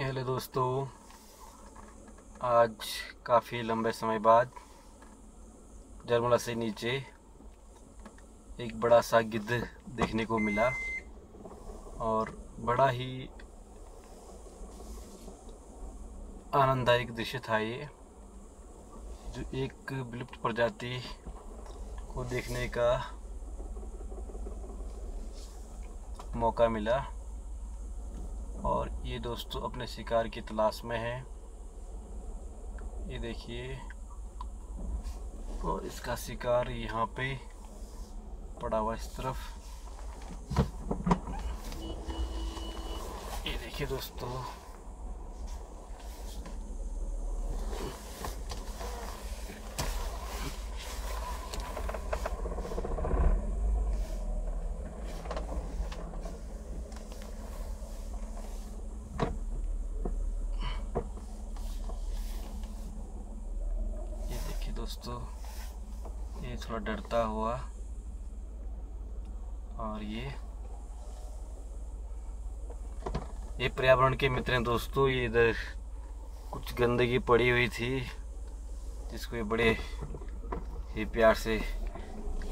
Hello दोस्तों, आज काफ़ी लंबे समय बाद जरमला से नीचे एक बड़ा सा गिद्ध देखने को मिला और बड़ा ही आनंददायक दृश्य था ये, जो एक विलुप्त प्रजाति को देखने का मौका मिला और ये दोस्तों अपने शिकार की तलाश में है। ये देखिए, और इसका शिकार यहाँ पे पड़ा हुआ इस तरफ़। ये देखिए दोस्तों दोस्तों, ये थोड़ा डरता हुआ और ये ये पर्यावरण के मित्र हैं दोस्तों, ये इधर कुछ गंदगी पड़ी हुई थी, जिसको ये बड़े ही प्यार से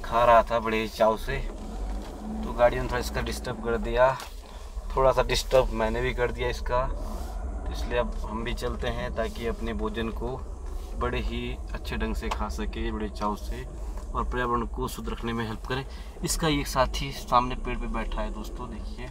खा रहा था, बड़े ही चाव से। तो गाड़ियों ने थोड़ा इसका डिस्टर्ब कर दिया, थोड़ा सा डिस्टर्ब मैंने भी कर दिया इसका। तो इसलिए अब हम भी चलते हैं ताकि अपने भोजन को बड़े ही अच्छे ढंग से खा सके, बड़े चाव से और पर्यावरण को शुद्ध रखने में हेल्प करें। इसका एक साथी सामने पेड़ पे बैठा है, दोस्तों, देखिए।